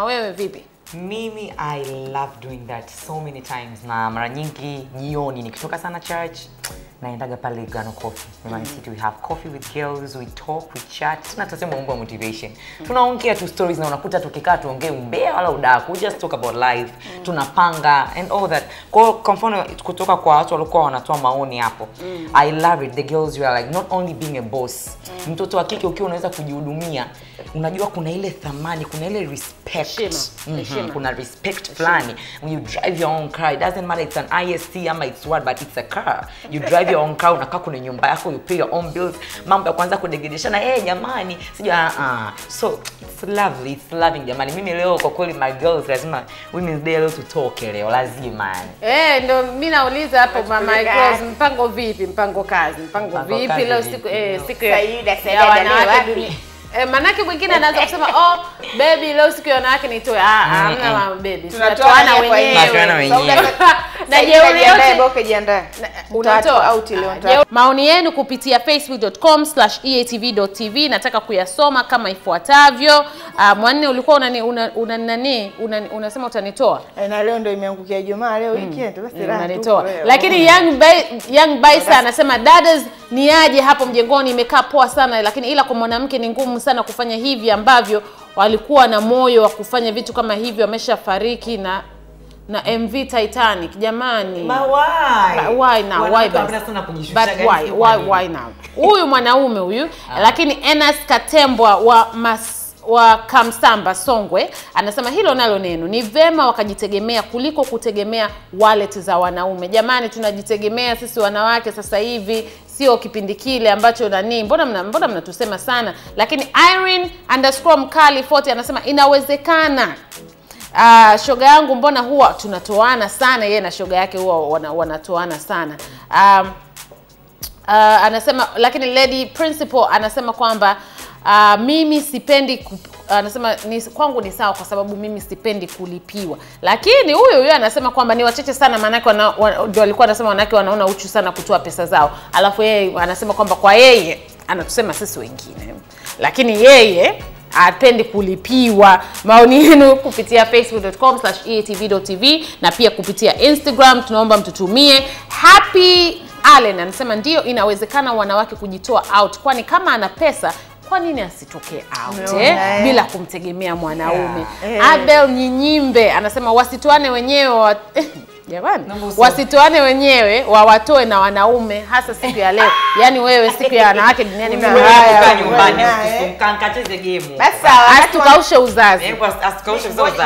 anasema wewe vipi? Mimi I love doing that so many times na mara nyingi jioni nikitoka sana church naendaga pale Gano Coffee. Mlimani City we have coffee with girls, we talk, we chat. Tuna tunasema mambo ya motivation. Tunaongea tu stories na unakuta tukikaa tuongee umbea wala udaku. We just talk about life. Tunapanga and all that. Kwa kwa mfano kutoka kwa watu walikuwa wanatoa maoni hapo. I love it. The girls you are like not only being a boss. Mtoto wa kike ukiwa unaweza kujihudumia, unajua kuna ile thamani, kuna ile respect. Mm -hmm. Kuna respect fulani. When you drive your own car, it doesn't matter it's an IST ama it's what but it's a car. You drive car, unakaa kwenye nyumba yako, you pay your own bills. Mambo ya kwanza kudegedeshana, eh jamani, sijui ah ah. So it's lovely, it's loving jamani. Mimi leo kwa kweli my girls lazima Women's Day leo tutoke leo lazima yani. Eh, ndo mimi nauliza hapo mama my girls mpango vipi? Mpango kazi, mpango, Mpango vipi kazi leo siku eh, siku ya, Saida Saida wapi? Eh, manake mwingine anaweza kusema oh baby leo siku ya wanawake nitoe. Ah, hamna Mm-mm. mama baby. Tunatoana wenyewe. Tunatoana wenyewe. Na jeuri yote Boke jiandae. unatoa Utatoa out leo Ah, maoni yenu kupitia facebook.com eatv.tv nataka kuyasoma kama ifuatavyo. Uh, mwanne ulikuwa unani, una, una, nani? Una, unasema utanitoa? E, na leo ndio imeangukia Ijumaa leo weekend. Basi mm, unanitoa tupo leo. lakini young, Bai- young Baisa anasema dadas ni aje hapo mjengoni? Imekaa poa sana lakini ila kwa mwanamke ni ngumu sana kufanya hivi ambavyo walikuwa na moyo wa kufanya vitu kama hivyo wameshafariki na na MV Titanic jamani But why? But why now? Why but, But why? Why, why now? Huyu mwanaume huyu lakini Enas Katembwa wa mas wa Kamsamba Songwe anasema hilo nalo neno ni vema wakajitegemea kuliko kutegemea wallet za wanaume. Jamani, tunajitegemea sisi wanawake sasa hivi, sio kipindi kile ambacho nani. Mbona mna, mbona mnatusema sana? Lakini Irene underscore mkali 40 anasema inawezekana Uh, shoga yangu mbona huwa tunatoana sana, yeye na shoga yake huwa wana, wanatoana sana. Um, uh, anasema lakini lady principal anasema kwamba uh, mimi sipendi kup, anasema ni, kwangu ni sawa kwa sababu mimi sipendi kulipiwa. Lakini huyu huyu anasema kwamba ni wachache sana maanake wana- ndio alikuwa anasema wanawake wanaona uchu sana kutoa pesa zao. Alafu yeye anasema kwamba kwa yeye anatusema sisi wengine. Lakini yeye apendi kulipiwa maoni yenu kupitia facebook.com eatv.tv na pia kupitia instagram tunaomba mtutumie happy allen anasema ndio inawezekana wanawake kujitoa out kwani kama ana pesa kwa nini asitoke out no, eh? eh? bila kumtegemea mwanaume Yeah. Eh. abel nyinyimbe anasema wasitoane wenyewe wa... jamani wasitoane wenyewe wawatoe na wanaume hasa siku ya leo. Yaani wewe siku ya wanawake duniani nyumbani. game. Basi sawa, asitukaushe uzazi. Kwa- asikaushe uzazi.